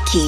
Aqui.